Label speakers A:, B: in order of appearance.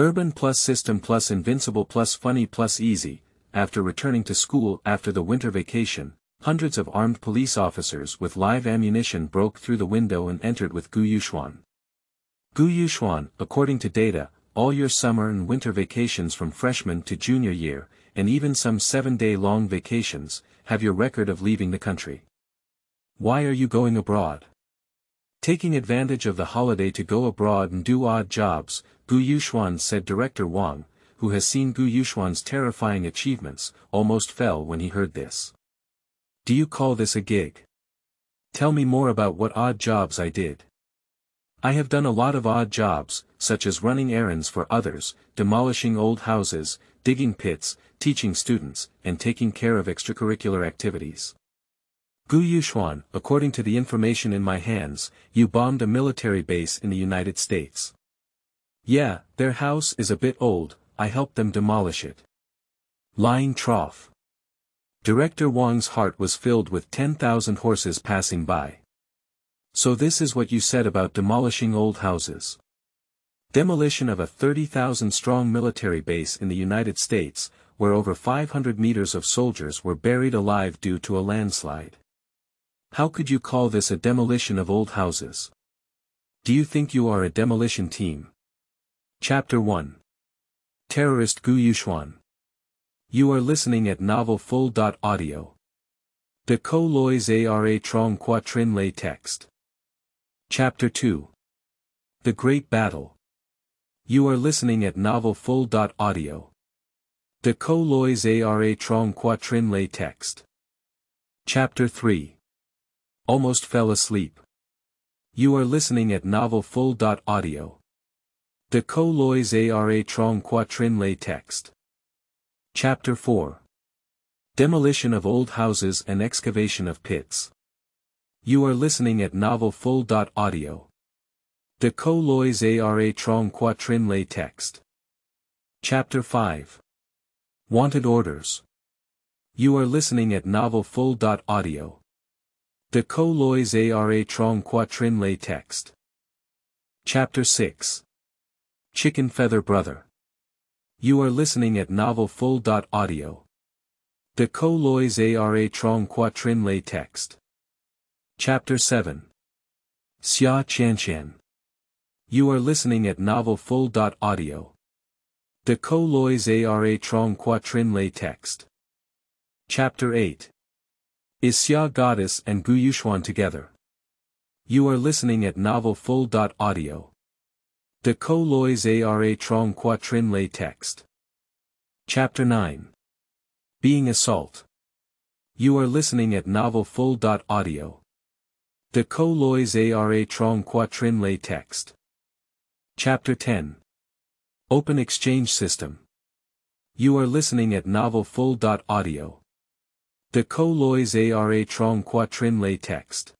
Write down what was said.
A: Urban plus system plus invincible plus funny plus easy, after returning to school after the winter vacation, hundreds of armed police officers with live ammunition broke through the window and entered with Gu Yuxuan. Gu Yuxuan, according to data, all your summer and winter vacations from freshman to junior year, and even some seven-day long vacations, have your record of leaving the country. Why are you going abroad? Taking advantage of the holiday to go abroad and do odd jobs, Gu Yuxuan said Director Wang, who has seen Gu Yuxuan's terrifying achievements, almost fell when he heard this. Do you call this a gig? Tell me more about what odd jobs I did. I have done a lot of odd jobs, such as running errands for others, demolishing old houses, digging pits, teaching students, and taking care of extracurricular activities. Gu Yuxuan, according to the information in my hands, you bombed a military base in the United States. Yeah, their house is a bit old, I helped them demolish it. Lying trough. Director Wang's heart was filled with 10,000 horses passing by. So this is what you said about demolishing old houses. Demolition of a 30,000 strong military base in the United States, where over 500 meters of soldiers were buried alive due to a landslide. How could you call this a demolition of old houses? Do you think you are a demolition team? Chapter 1 Terrorist Gu Yuxuan You are listening at Novel Full. Audio. De Co Lois Ara Trong Quatrin Lay Text. Chapter 2 The Great Battle. You are listening at Novel Full. Audio. De Co Lois Ara Trong Quatrin Lay Text. Chapter 3 Almost fell asleep. You are listening at Novel Full. Audio. De Co Lois Ara Trong Quatrin Lay Text. Chapter 4 Demolition of Old Houses and Excavation of Pits. You are listening at Novel Full. Audio. De Co Lois Ara Trong Quatrin Lay Text. Chapter 5 Wanted Orders. You are listening at Novel Full. Audio. De Co Lois Ara Trong Quatrin Lay Text. Chapter 6 Chicken Feather Brother. You are listening at Novel Full. Audio. De Co Lois Ara Trong Quatrin Lay Text. Chapter 7. Xia Qian. You are listening at Novel Full. Audio. De Co Lois Ara Trong Quatrin Lay Text. Chapter 8. Is Xia Goddess and Gu Yuxuan together? You are listening at Novel Full. Dot audio. De Co Lois Ara Trong Quatrin Lay Text. Chapter 9. Being Assault. You are listening at Novel Full. Dot audio. De Co Lois Ara Trong Quatrin Lay Text. Chapter 10. Open Exchange System. You are listening at Novel Full. Dot audio. De Co Lois Ara Trong Quatrin Lay Text.